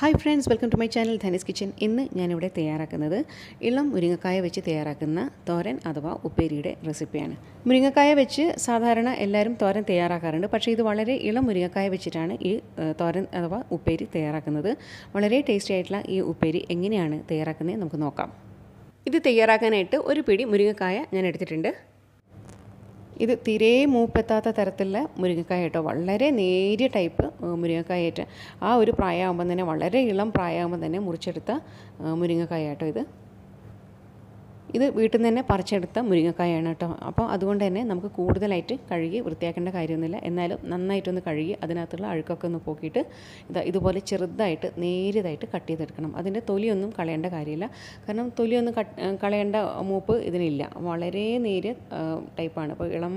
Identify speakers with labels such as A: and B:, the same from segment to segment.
A: Hi friends welcome to my channel Dhani's kitchen ഇന്ന് ഞാനിവിടെ തയ്യാറാക്കുന്നത് ഇളം മുരിങ്ങക്കായ വെച്ച് തയ്യാറാക്കുന്ന തോരൻ അഥവാ ഉപ്പേരിയുടെ റെസിപ്പിയാണ് മുരിങ്ങക്കായ വെച്ച് സാധാരണ എല്ലാവരും തോരൻ തയ്യാറാക്കാറുണ്ട്. പക്ഷേ ഇത് വളരെ ഇളം മുരിങ്ങക്കായ വെച്ചിട്ടാണ് ഈ തോരൻ അഥവാ ഉപ്പേരി തയ്യാറാക്കുന്നത്. വളരെ ടേസ്റ്റി ആയിട്ടുള്ള ഈ ഉപ്പേരി എങ്ങനെയാണ് തയ്യാറാക്കുന്നത് നമുക്ക് നോക്കാം. ഇത് തയ്യാറാക്കാനായിട്ട് ഒരു പിടി മുരിങ്ങക്കായ ഞാൻ എടുത്തിട്ടുണ്ട്. ഇത് തീരെ മൂപ്പെത്താത്ത തരത്തിലുള്ള മുരിങ്ങക്കായ കേട്ടോ. വളരെ നേരിയ ടൈപ്പ് മുരിങ്ങക്കായ ആയിട്ട്. ആ ഒരു പ്രായമാകുമ്പം തന്നെ വളരെ ഇളം പ്രായമാകുമ്പം തന്നെ മുറിച്ചെടുത്ത മുരിങ്ങക്കായ കേട്ടോ ഇത്. ഇത് വീട്ടിൽ നിന്ന് തന്നെ പറിച്ചെടുത്ത മുരിങ്ങക്കായാണ് കേട്ടോ. അപ്പോൾ അതുകൊണ്ട് തന്നെ നമുക്ക് കൂടുതലായിട്ട് കഴുകി വൃത്തിയാക്കേണ്ട കാര്യമൊന്നുമില്ല. എന്നാലും നന്നായിട്ടൊന്ന് കഴുകി അതിനകത്തുള്ള അഴുക്കൊക്കെ ഒന്ന് പോക്കിയിട്ട് ഇതാ ഇതുപോലെ ചെറുതായിട്ട് നേരിയതായിട്ട് കട്ട് ചെയ്തെടുക്കണം. അതിന്റെ തൊലിയൊന്നും കളയേണ്ട കാര്യമില്ല. കാരണം തൊലിയൊന്നും കട്ട് കളയേണ്ട മൂപ്പ് ഇതിനില്ല. വളരെ നേരിയ ടൈപ്പാണ്. അപ്പോൾ ഇളം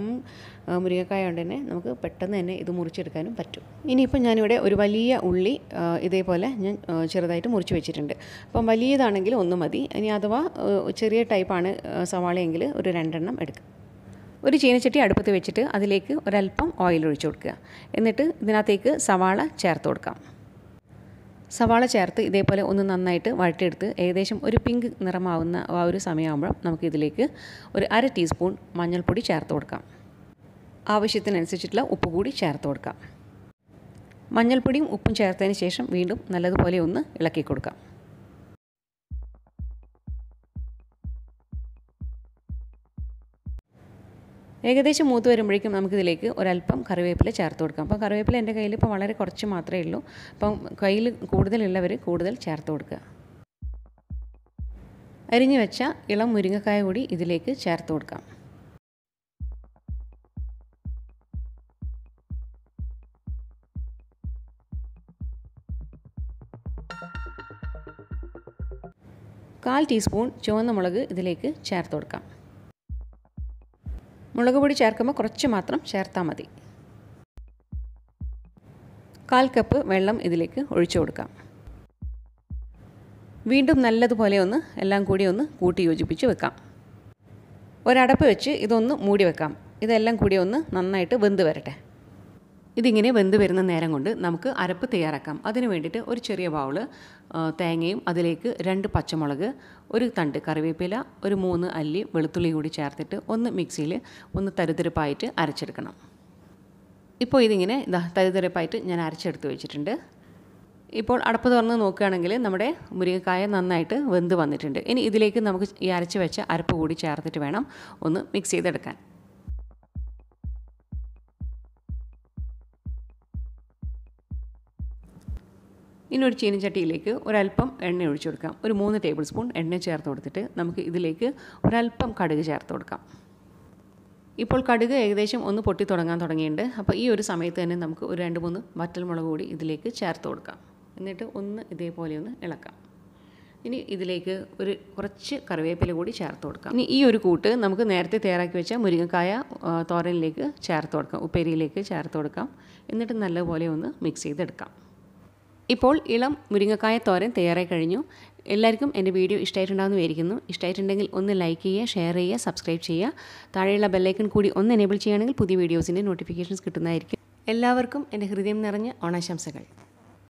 A: മുരിങ്ങക്കായ കൊണ്ട് തന്നെ നമുക്ക് പെട്ടെന്ന് തന്നെ ഇത് മുറിച്ചെടുക്കാനും പറ്റും. ഇനിയിപ്പോൾ ഞാനിവിടെ ഒരു വലിയ ഉള്ളി ഇതേപോലെ ഞാൻ ചെറുതായിട്ട് മുറിച്ച് വെച്ചിട്ടുണ്ട്. അപ്പം വലിയതാണെങ്കിൽ ഒന്ന് മതി. ഇനി അഥവാ ചെറിയ ചെറിയ ടൈപ്പാണ് സവാളയെങ്കിൽ ഒരു രണ്ടെണ്ണം എടുക്കുക. ഒരു ചീനച്ചട്ടി അടുപ്പത്ത് വെച്ചിട്ട് അതിലേക്ക് ഒരല്പം ഓയിൽ ഒഴിച്ചു കൊടുക്കുക. എന്നിട്ട് ഇതിനകത്തേക്ക് സവാള ചേർത്ത് കൊടുക്കാം. സവാള ചേർത്ത് ഇതേപോലെ ഒന്ന് നന്നായിട്ട് വഴറ്റിയെടുത്ത് ഏകദേശം ഒരു പിങ്ക് നിറമാവുന്ന ആ ഒരു സമയമാകുമ്പോൾ നമുക്ക് ഇതിലേക്ക് ഒരു അര ടീസ്പൂൺ മഞ്ഞൾപ്പൊടി ചേർത്ത് കൊടുക്കാം. ആവശ്യത്തിനനുസരിച്ചിട്ടുള്ള ഉപ്പ് കൂടി ചേർത്ത് കൊടുക്കാം. മഞ്ഞൾപ്പൊടിയും ഉപ്പും ചേർത്തതിന് ശേഷം വീണ്ടും നല്ലതുപോലെ ഒന്ന് ഇളക്കി കൊടുക്കാം. ഏകദേശം മൂത്ത് വരുമ്പോഴേക്കും നമുക്കിതിലേക്ക് ഒരല്പം കറിവേപ്പില ചേർത്ത് കൊടുക്കാം. അപ്പോൾ കറിവേപ്പില എന്റെ കയ്യിൽ ഇപ്പോൾ വളരെ കുറച്ച് മാത്രമേ ഉള്ളൂ. അപ്പം കയ്യിൽ കൂടുതലുള്ളവർ കൂടുതൽ ചേർത്ത് കൊടുക്കുക. അരിഞ്ഞു വെച്ച ഇളം മുരിങ്ങക്കായ കൂടി ഇതിലേക്ക് ചേർത്ത് കൊടുക്കാം. കാൽ ടീസ്പൂൺ ചുവന്ന മുളക് ഇതിലേക്ക് ചേർത്ത് കൊടുക്കാം. മുളക് പൊടി ചേർക്കുമ്പോൾ കുറച്ച് മാത്രം ചേർത്താൽ മതി. കാൽ കപ്പ് വെള്ളം ഇതിലേക്ക് ഒഴിച്ചു കൊടുക്കാം. വീണ്ടും നല്ലതുപോലെ ഒന്ന് എല്ലാം കൂടി ഒന്ന് കൂട്ടി യോജിപ്പിച്ച് വെക്കാം. ഒരടപ്പ് വെച്ച് ഇതൊന്ന് മൂടി വെക്കാം. ഇതെല്ലാം കൂടി ഒന്ന് നന്നായിട്ട് വെന്ത് വരട്ടെ. ഇതിങ്ങനെ വെന്ത് വരുന്ന നേരം കൊണ്ട് നമുക്ക് അരപ്പ് തയ്യാറാക്കാം. അതിന് വേണ്ടിയിട്ട് ഒരു ചെറിയ ബൗൾ തേങ്ങയും അതിലേക്ക് രണ്ട് പച്ചമുളക് ഒരു തണ്ട് കറിവേപ്പില ഒരു മൂന്ന് അല്ലി വെളുത്തുള്ളി കൂടി ചേർത്തിട്ട് ഒന്ന് മിക്സിയിൽ ഒന്ന് തരുതെരുപ്പായിട്ട് അരച്ചെടുക്കണം. ഇപ്പോൾ ഇതിങ്ങനെ ഇതാ തരുതരുപ്പായിട്ട് ഞാൻ അരച്ചെടുത്ത് വെച്ചിട്ടുണ്ട്. ഇപ്പോൾ അടപ്പ് തുറന്ന് നോക്കുകയാണെങ്കിൽ നമ്മുടെ മുരിങ്ങക്കായ നന്നായിട്ട് വെന്ത് വന്നിട്ടുണ്ട്. ഇനി ഇതിലേക്ക് നമുക്ക് ഈ അരച്ച് വെച്ച അരപ്പ് കൂടി ചേർത്തിട്ട് വേണം ഒന്ന് മിക്സ് ചെയ്തെടുക്കാൻ. ഇനി ഒരു ചീനച്ചട്ടിയിലേക്ക് ഒരല്പം എണ്ണ ഒഴിച്ചു കൊടുക്കാം. ഒരു മൂന്ന് ടേബിൾ സ്പൂൺ എണ്ണ ചേർത്ത് കൊടുത്തിട്ട് നമുക്ക് ഇതിലേക്ക് ഒരല്പം കടുക് ചേർത്ത് കൊടുക്കാം. ഇപ്പോൾ കടുക് ഏകദേശം ഒന്ന് പൊട്ടി തുടങ്ങാൻ തുടങ്ങിയിട്ടുണ്ട്. അപ്പോൾ ഈ ഒരു സമയത്ത് തന്നെ നമുക്ക് ഒരു രണ്ട് മൂന്ന് വറ്റൽമുളക് കൂടി ഇതിലേക്ക് ചേർത്ത് കൊടുക്കാം. എന്നിട്ട് ഒന്ന് ഇതേപോലെ ഒന്ന് ഇളക്കാം. ഇനി ഇതിലേക്ക് ഒരു കുറച്ച് കറിവേപ്പില കൂടി ചേർത്ത് കൊടുക്കാം. ഇനി ഈ ഒരു കൂട്ട് നമുക്ക് നേരത്തെ തയ്യാറാക്കി വെച്ച മുരിങ്ങക്കായ തോരനിലേക്ക് ചേർത്ത് കൊടുക്കാം. ഉപ്പേരിയിലേക്ക് ചേർത്ത് കൊടുക്കാം. എന്നിട്ട് നല്ലപോലെ ഒന്ന് മിക്സ് ചെയ്തെടുക്കാം. ഇപ്പോൾ ഇളം മുരിങ്ങക്കായ തോരൻ തയ്യാറായി കഴിഞ്ഞു. എല്ലാവർക്കും എന്റെ വീഡിയോ ഇഷ്ടമായിട്ടുണ്ടാകുമെന്ന് വിചാരിക്കുന്നു. ഇഷ്ടമായിട്ടുണ്ടെങ്കിൽ ഒന്ന് ലൈക്ക് ചെയ്യുക ഷെയർ ചെയ്യുക സബ്സ്ക്രൈബ് ചെയ്യുക. താഴെയുള്ള ബെല്ലൈക്കൺ കൂടി ഒന്ന് എനേബിൾ ചെയ്യുകയാണെങ്കിൽ പുതിയ വീഡിയോസിന്റെ നോട്ടിഫിക്കേഷൻസ് കിട്ടുന്നതായിരിക്കും. എല്ലാവർക്കും എന്റെ ഹൃദയം നിറഞ്ഞ ഓണാശംസകൾ.